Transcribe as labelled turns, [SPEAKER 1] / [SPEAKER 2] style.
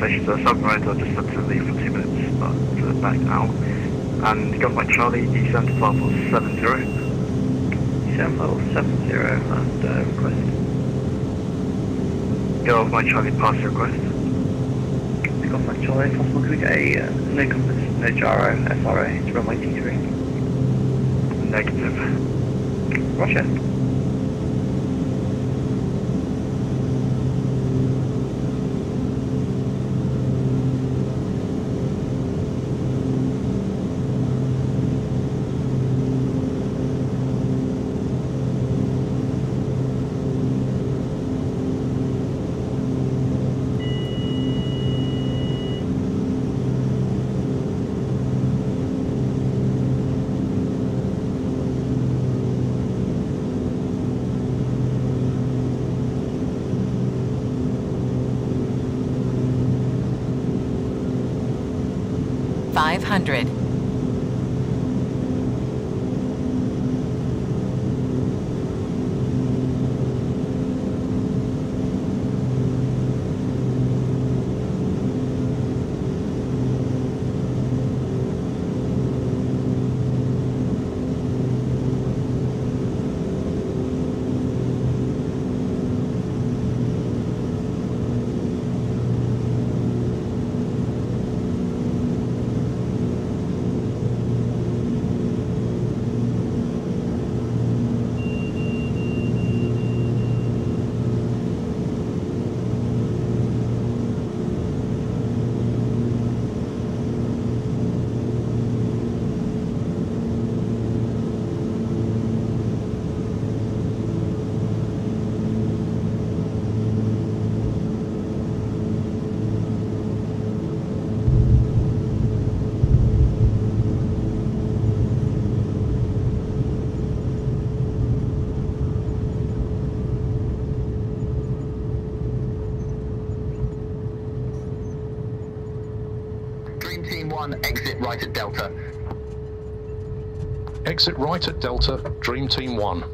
[SPEAKER 1] station, so Southend Radar, I just had to leave for two minutes, but uh, back now. And Golf Mike Charlie, descent to level 70.
[SPEAKER 2] Descent level 70 and uh, request.
[SPEAKER 1] Golf Mike Charlie, pass the request.
[SPEAKER 2] Golf Mike Charlie, possible, could we get a uh, no compass, no gyro, SRA to runway T3?
[SPEAKER 1] Negative.
[SPEAKER 2] Roger.
[SPEAKER 3] 500.
[SPEAKER 4] Dream Team 1, exit right at Delta.
[SPEAKER 5] Exit right at Delta, Dream Team 1.